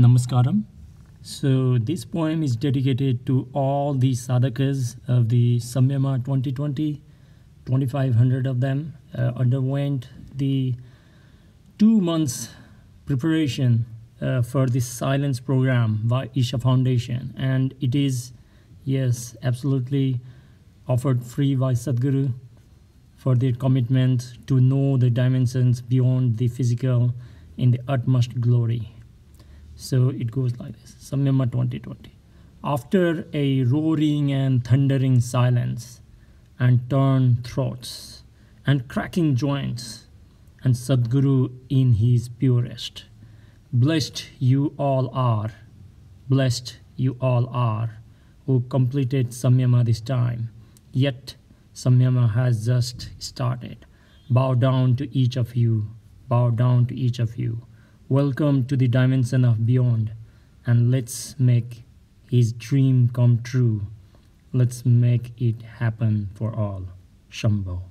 Namaskaram. So this poem is dedicated to all the sadhakas of the Samyama 2020. 2,500 of them uh, underwent the two months preparation uh, for this silence program by Isha Foundation, and it is yes absolutely offered free by Sadhguru for their commitment to know the dimensions beyond the physical in the utmost glory. So it goes like this Samyama 2020. After a roaring and thundering silence, and torn throats, and cracking joints, and Sadhguru in his purest. Blessed you all are, blessed you all are, who completed Samyama this time. Yet Samyama has just started. Bow down to each of you, bow down to each of you. Welcome to the dimension of beyond, and let's make his dream come true. Let's make it happen for all. Shambho.